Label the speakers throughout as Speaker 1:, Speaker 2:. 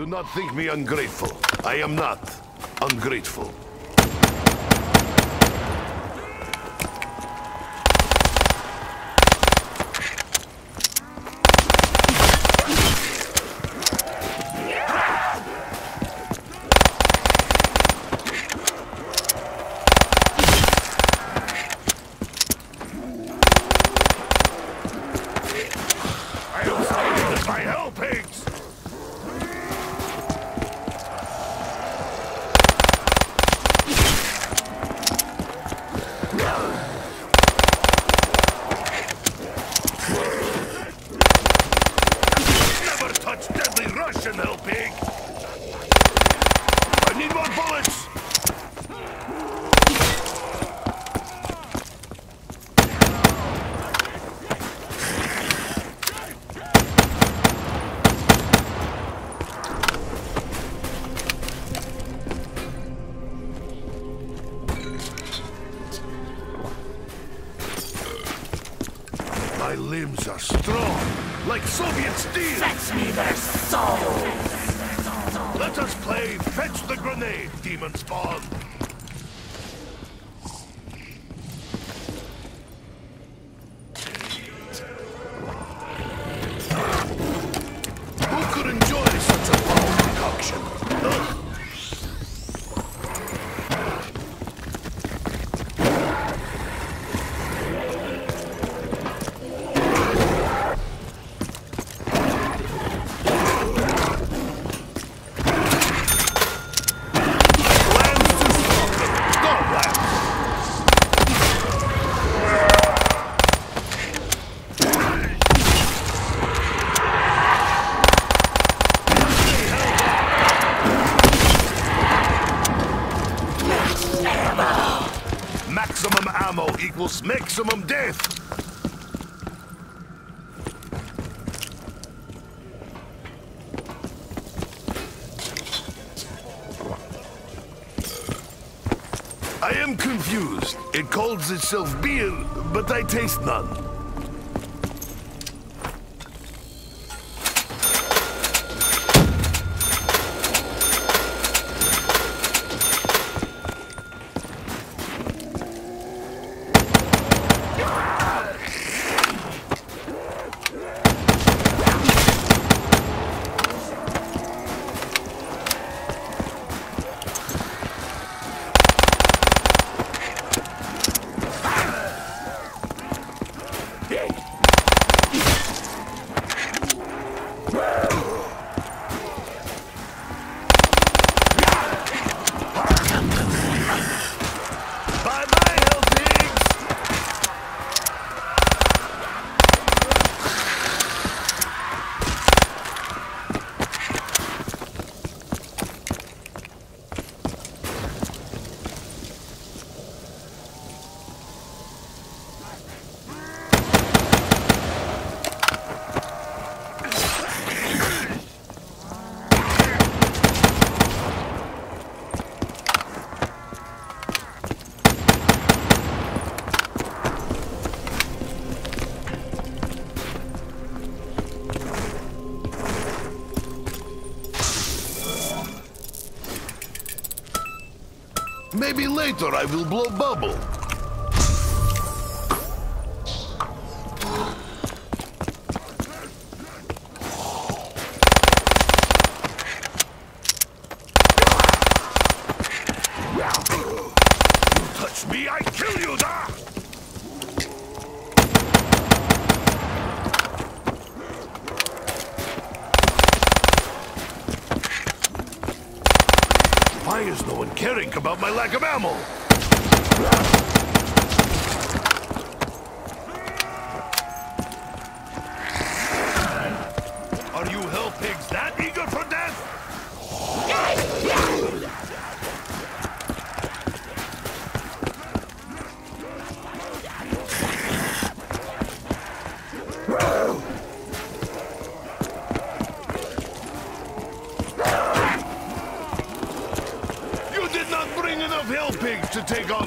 Speaker 1: Do not think me ungrateful. I am not ungrateful. Let us play Fetch the Grenade, Demon Spawn! Equals maximum death! I am confused. It calls itself beer, but I taste none. Later I will blow bubble. You touch me, I kill you, da! Why is no one caring about my lack of ammo? Take on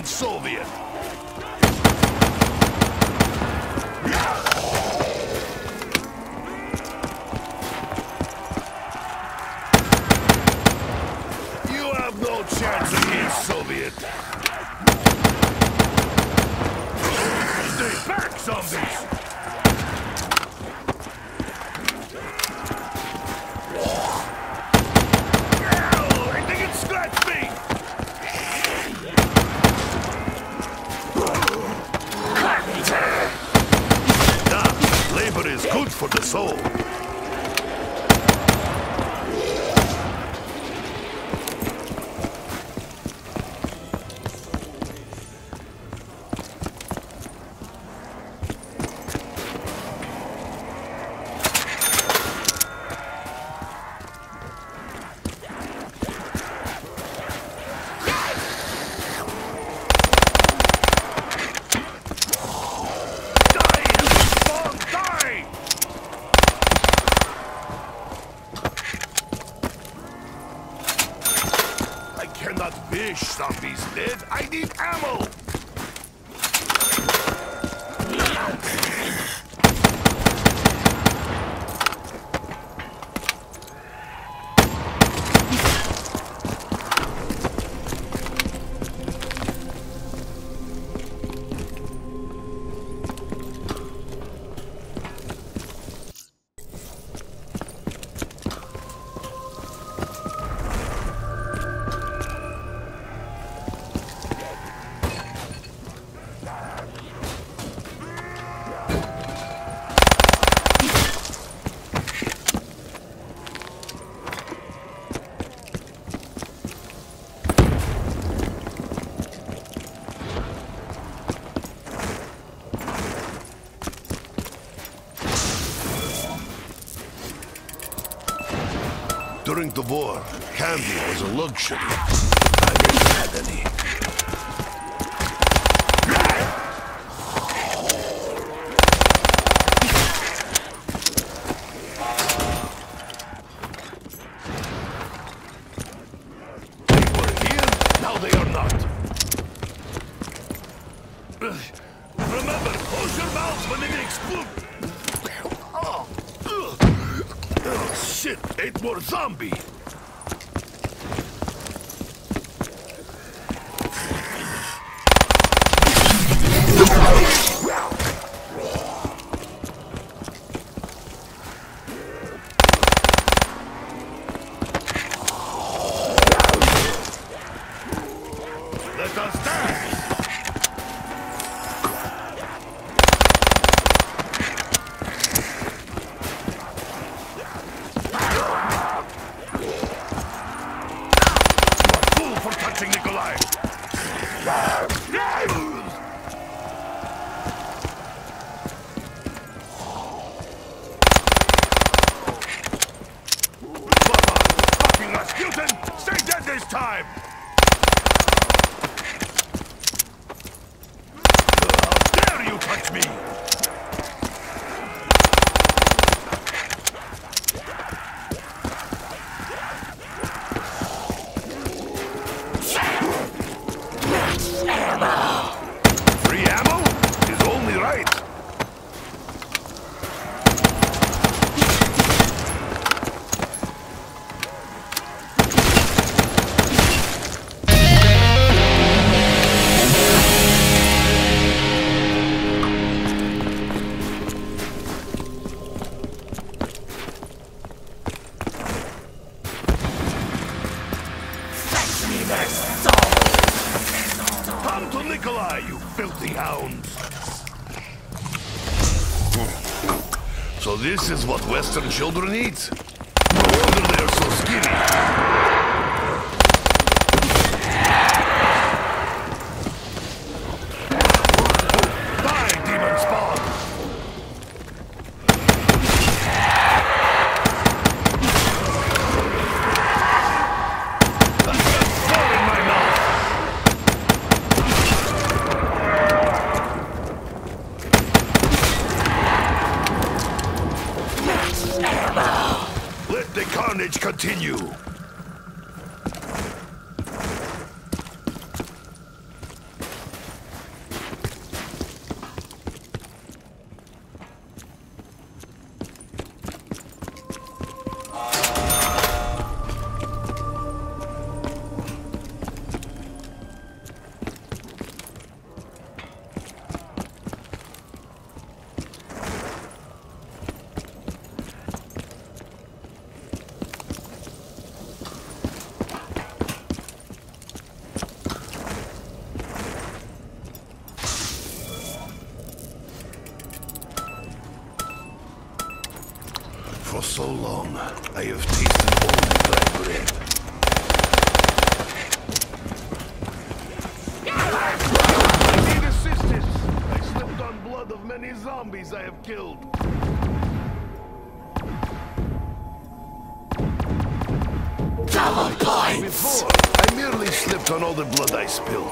Speaker 1: zombies dead. I need ammo! During the war, candy was a luxury. I didn't have any. this time! How dare you touch me! Come to Nikolai, you filthy hounds! So this is what Western children eat? So long, I have tasted only dry bread. I need assistance! I slipped on blood of many zombies I have killed.
Speaker 2: Double points!
Speaker 1: Before, I merely slipped on all the blood I spilled.